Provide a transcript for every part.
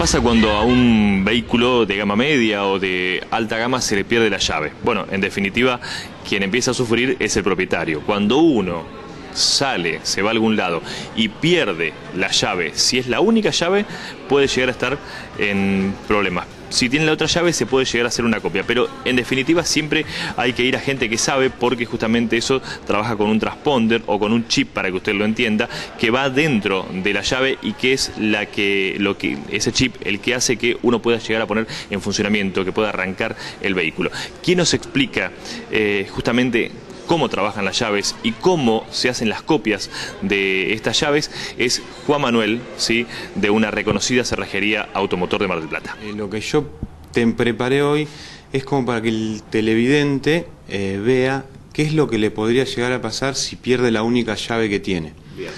pasa cuando a un vehículo de gama media o de alta gama se le pierde la llave? Bueno, en definitiva, quien empieza a sufrir es el propietario. Cuando uno sale, se va a algún lado y pierde la llave, si es la única llave, puede llegar a estar en problemas si tiene la otra llave se puede llegar a hacer una copia, pero en definitiva siempre hay que ir a gente que sabe porque justamente eso trabaja con un transponder o con un chip para que usted lo entienda, que va dentro de la llave y que es la que, lo que, ese chip el que hace que uno pueda llegar a poner en funcionamiento, que pueda arrancar el vehículo. ¿Quién nos explica eh, justamente cómo trabajan las llaves y cómo se hacen las copias de estas llaves es Juan Manuel, ¿sí? de una reconocida cerrajería automotor de Mar del Plata. Eh, lo que yo te preparé hoy es como para que el televidente eh, vea qué es lo que le podría llegar a pasar si pierde la única llave que tiene. Bien.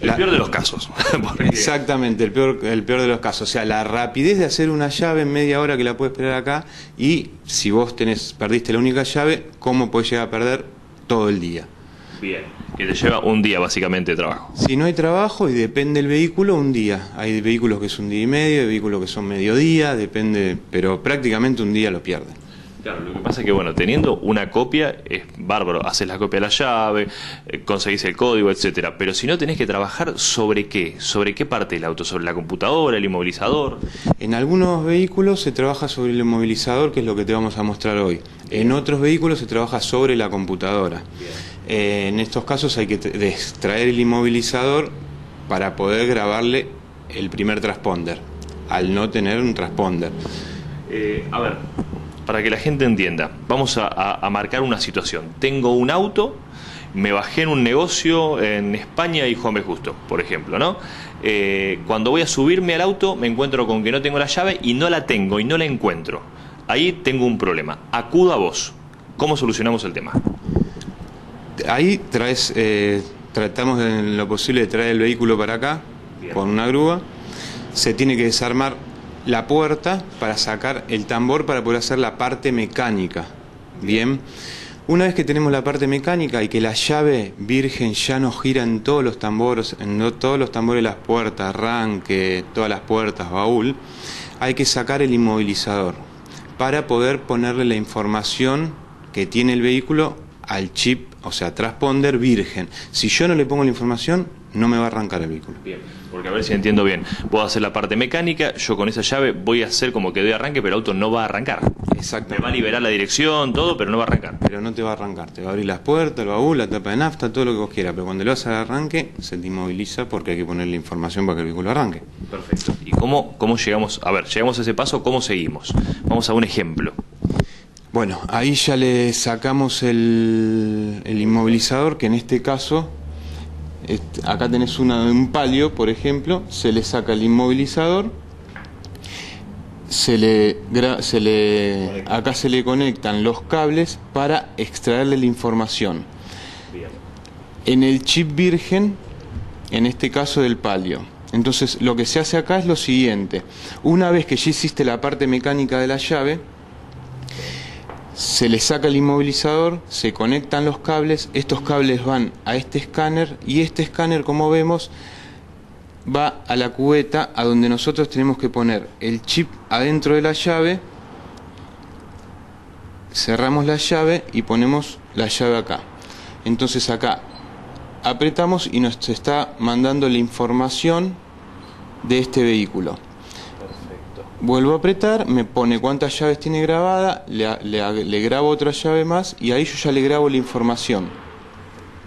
El peor de los casos. Exactamente, el peor, el peor de los casos. O sea, la rapidez de hacer una llave en media hora que la puedes esperar acá y si vos tenés, perdiste la única llave, ¿cómo puedes llegar a perder todo el día. Bien, que te lleva un día básicamente de trabajo. Si no hay trabajo y depende del vehículo, un día. Hay vehículos que es un día y medio, hay vehículos que son mediodía, depende, pero prácticamente un día lo pierden. Claro, lo que pasa es que, bueno, teniendo una copia es bárbaro, haces la copia de la llave, eh, conseguís el código, etcétera. Pero si no tenés que trabajar sobre qué, sobre qué parte del auto, sobre la computadora, el inmovilizador. En algunos vehículos se trabaja sobre el inmovilizador, que es lo que te vamos a mostrar hoy. En otros vehículos se trabaja sobre la computadora. Eh, en estos casos hay que extraer el inmovilizador para poder grabarle el primer transponder, al no tener un transponder. Eh, a ver, para que la gente entienda, vamos a, marcar una situación. Tengo un auto, me bajé en un negocio en España y Juan B. Justo, por ejemplo, ¿no? Eh, cuando voy a subirme al auto me encuentro con que no tengo la llave y no la tengo y no la encuentro. Ahí tengo un problema. Acudo a vos. ¿Cómo solucionamos el tema? Ahí traes, eh, tratamos en lo posible de traer el vehículo para acá con una grúa. Se tiene que desarmar la puerta para sacar el tambor para poder hacer la parte mecánica. Bien. Una vez que tenemos la parte mecánica y que la llave virgen ya no gira en todos los tambores, en todos los tambores de las puertas, arranque, todas las puertas, baúl, hay que sacar el inmovilizador para poder ponerle la información que tiene el vehículo al chip, o sea, transponder virgen. Si yo no le pongo la información, no me va a arrancar el vehículo. Bien, porque a ver si entiendo bien. Puedo hacer la parte mecánica, yo con esa llave voy a hacer como que doy arranque, pero el auto no va a arrancar. Exacto. Me va a liberar la dirección, todo, pero no va a arrancar. Pero no te va a arrancar, te va a abrir las puertas, el baúl, la tapa de nafta, todo lo que vos quieras, pero cuando lo haces al arranque, se te inmoviliza porque hay que ponerle información para que el vehículo arranque. Perfecto. ¿Y cómo, cómo llegamos? A ver, llegamos a ese paso, ¿cómo seguimos? Vamos a un ejemplo. Bueno, ahí ya le sacamos el, el inmovilizador, que en este caso acá tenés una, un palio, por ejemplo, se le saca el inmovilizador, se le, se le, acá se le conectan los cables para extraerle la información. En el chip virgen, en este caso del palio. Entonces lo que se hace acá es lo siguiente. Una vez que ya hiciste la parte mecánica de la llave, se le saca el inmovilizador, se conectan los cables, estos cables van a este escáner y este escáner, como vemos, va a la cubeta a donde nosotros tenemos que poner el chip adentro de la llave, cerramos la llave y ponemos la llave acá. Entonces acá apretamos y nos está mandando la información de este vehículo. Vuelvo a apretar, me pone cuántas llaves tiene grabada, le, le, grabo otra llave más y ahí yo ya le grabo la información.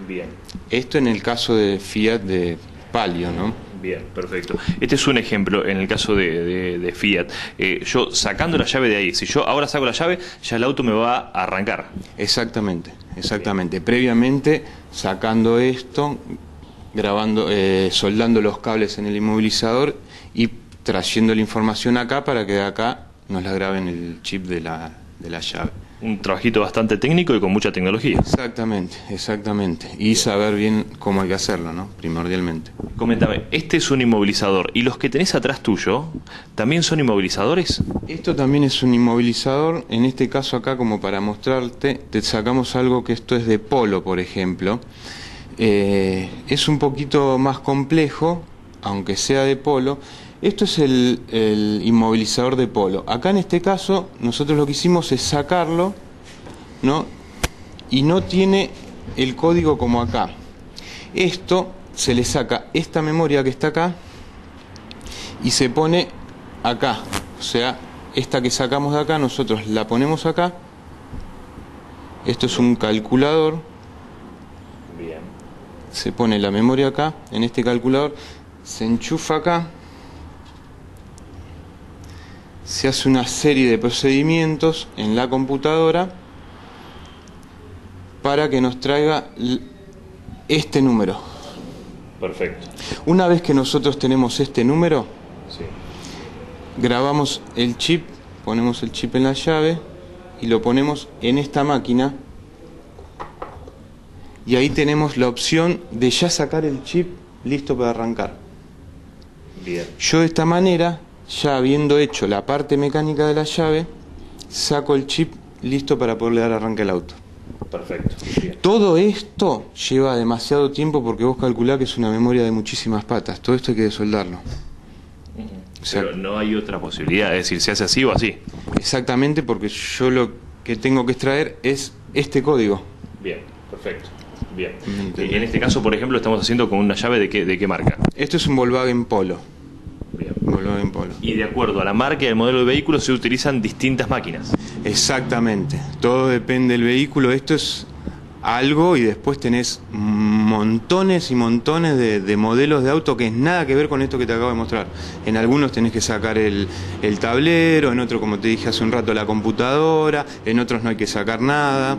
Bien. Esto en el caso de Fiat de Palio, ¿no? Bien, perfecto. Este es un ejemplo en el caso de, Fiat. Eh, yo sacando la llave de ahí, si yo ahora saco la llave, ya el auto me va a arrancar. Exactamente, exactamente. Previamente, sacando esto, grabando, eh, soldando los cables en el inmovilizador y trayendo la información acá para que de acá nos la graben el chip de la, de la llave. Un trabajito bastante técnico y con mucha tecnología. Exactamente, exactamente. Y saber bien cómo hay que hacerlo, ¿no? Primordialmente. Coméntame, este es un inmovilizador. ¿Y los que tenés atrás tuyo también son inmovilizadores? Esto también es un inmovilizador. En este caso acá, como para mostrarte, te sacamos algo que esto es de polo, por ejemplo. Eh, es un poquito más complejo, aunque sea de polo Esto es el, el inmovilizador de polo. Acá en este caso, nosotros lo que hicimos es sacarlo, ¿no? Y no tiene el código como acá. Esto se le saca esta memoria que está acá y se pone acá. O sea, esta que sacamos de acá, nosotros la ponemos acá. Esto es un calculador. Bien. Se pone la memoria acá, en este calculador. Se enchufa acá. Se hace una serie de procedimientos en la computadora para que nos traiga este número. Perfecto. Una vez que nosotros tenemos este número, Sí. grabamos el chip, ponemos el chip en la llave y lo ponemos en esta máquina. Y ahí tenemos la opción de ya sacar el chip listo para arrancar. Bien. Yo de esta manera, ya habiendo hecho la parte mecánica de la llave, saco el chip listo para poderle dar arranque al auto. Perfecto. Bien. Todo esto lleva demasiado tiempo porque vos calculás que es una memoria de muchísimas patas. Todo esto hay que desoldarlo. O sea, Pero no hay otra posibilidad, es decir, se hace así o así. Exactamente porque yo lo que tengo que extraer es este código. Bien, perfecto. Bien. Y en este caso, por ejemplo, estamos haciendo con una llave de qué, de qué marca. Esto es un Volkswagen Polo. Polo. Y de acuerdo a la marca y al modelo de vehículo se utilizan distintas máquinas. Exactamente. Todo depende del vehículo. Esto es algo y después tenés montones y montones de, de modelos de auto que es nada que ver con esto que te acabo de mostrar. En algunos tenés que sacar el, el tablero, en otros, como te dije hace un rato, la computadora, en otros no hay que sacar nada.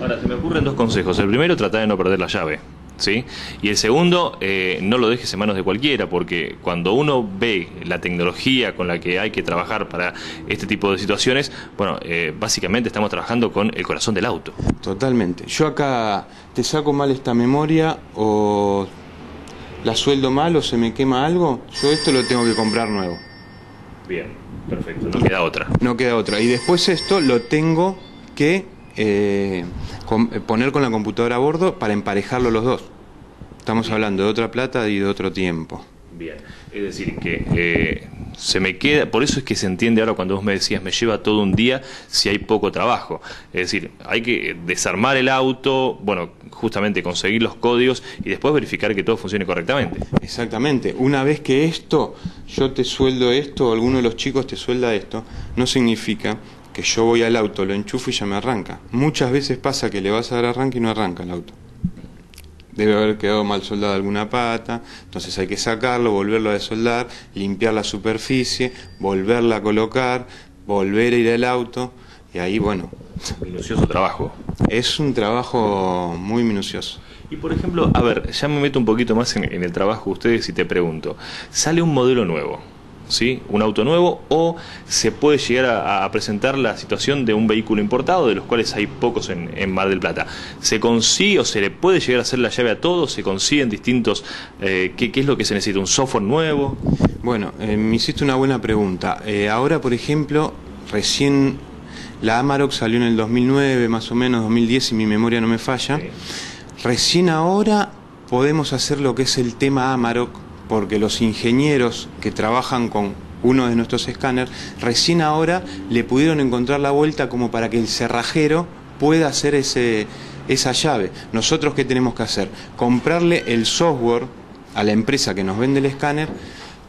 Ahora, se me ocurren dos consejos. El primero, tratar de no perder la llave. ¿Sí? Y el segundo, eh, no lo dejes en manos de cualquiera, porque cuando uno ve la tecnología con la que hay que trabajar para este tipo de situaciones, bueno, eh, básicamente estamos trabajando con el corazón del auto. Totalmente. Yo acá te saco mal esta memoria o la sueldo mal o se me quema algo, yo esto lo tengo que comprar nuevo. Bien, perfecto, no queda otra. No queda otra. Y después esto lo tengo que eh, com- eh, poner con la computadora a bordo para emparejarlo los dos. Estamos hablando de otra plata y de otro tiempo. Bien, es decir, que eh, se me queda, por eso es que se entiende ahora cuando vos me decías, me lleva todo un día si hay poco trabajo. Es decir, hay que desarmar el auto, bueno, justamente conseguir los códigos y después verificar que todo funcione correctamente. Exactamente. Una vez que esto, yo te sueldo esto, o alguno de los chicos te suelda esto, no significa que yo voy al auto, lo enchufo y ya me arranca. Muchas veces pasa que le vas a dar arranque y no arranca el auto. Debe haber quedado mal soldada alguna pata, entonces hay que sacarlo, volverlo a desoldar, limpiar la superficie, volverla a colocar, volver a ir al auto, y ahí, bueno, Minucioso trabajo. es un trabajo muy minucioso. Y por ejemplo, a ver, ya me meto un poquito más en, en el trabajo de ustedes y te pregunto, sale un modelo nuevo, ¿sí? Un auto nuevo o se puede llegar a, a presentar la situación de un vehículo importado, de los cuales hay pocos en, en Mar del Plata. ¿Se consigue o se le puede llegar a hacer la llave a todos? ¿Se consiguen distintos... eh, ¿qué, qué es lo que se necesita? ¿Un software nuevo? Bueno, eh, me hiciste una buena pregunta. Eh, ahora, por ejemplo, recién la Amarok salió en el 2009, más o menos, 2010, si mi memoria no me falla. Sí. Recién ahora podemos hacer lo que es el tema Amarok, porque los ingenieros que trabajan con uno de nuestros escáneres, recién ahora le pudieron encontrar la vuelta como para que el cerrajero pueda hacer ese, esa llave. Nosotros, ¿qué tenemos que hacer? Comprarle el software a la empresa que nos vende el escáner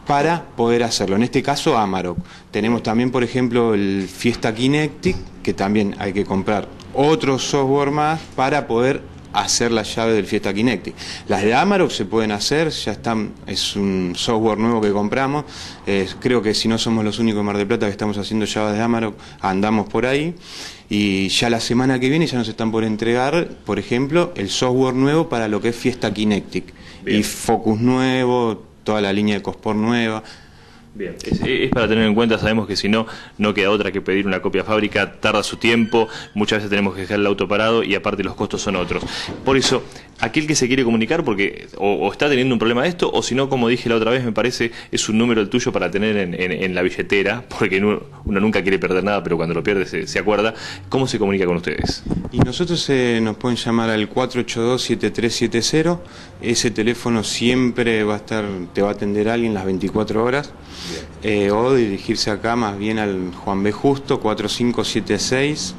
para poder hacerlo. En este caso, Amarok. Tenemos también, por ejemplo, el Fiesta Kinectic, que también hay que comprar otro software más para poder hacer la llave del Fiesta Kinectic. Las de Amarok se pueden hacer, ya están, es un software nuevo que compramos. Eh, creo que si no somos los únicos en Mar del Plata que estamos haciendo llaves de Amarok, andamos por ahí. Y ya la semana que viene ya nos están por entregar, por ejemplo, el software nuevo para lo que es Fiesta Kinectic. Bien. Y Focus nuevo, toda la línea de Cospor nueva. Bien, es, es para tener en cuenta, sabemos que si no, no queda otra que pedir una copia fábrica, tarda su tiempo, muchas veces tenemos que dejar el auto parado y aparte los costos son otros. Por eso, aquel que se quiere comunicar porque o, está teniendo un problema de esto, o si no, como dije la otra vez, me parece, es un número el tuyo para tener en, la billetera, porque uno, nunca quiere perder nada, pero cuando lo pierde se, acuerda. ¿Cómo se comunica con ustedes? Y nosotros eh, nos pueden llamar al 482-7370. Ese teléfono siempre va a estar, te va a atender alguien las 24 horas. Eh, o dirigirse acá más bien al Juan B. Justo, 4576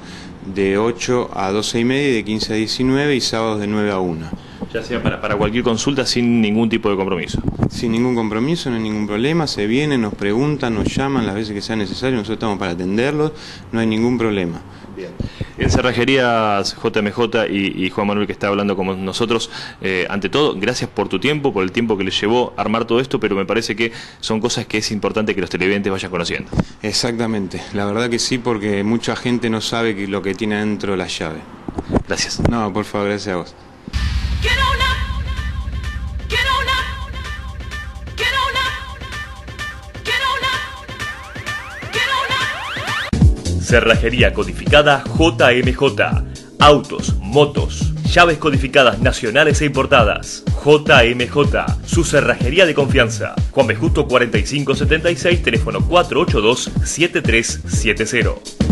de 8 a 12 y media, de 15 a 19 y sábados de 9 a 1. Ya sea para, para cualquier consulta sin ningún tipo de compromiso. Sin ningún compromiso, no hay ningún problema, se vienen, nos preguntan, nos llaman las veces que sea necesario, nosotros estamos para atenderlos, no hay ningún problema. Bien. En Cerrajerías JMJ y, Juan Manuel que está hablando con nosotros, eh, ante todo, gracias por tu tiempo, por el tiempo que les llevó armar todo esto, pero me parece que son cosas que es importante que los televidentes vayan conociendo. Exactamente, la verdad que sí, porque mucha gente no sabe lo que tiene dentro la llave. Gracias. No, por favor, gracias a vos. Cerrajería codificada JMJ. Autos, motos, llaves codificadas nacionales e importadas. JMJ, su cerrajería de confianza. Juan Bejusto 4576, teléfono 482 7370.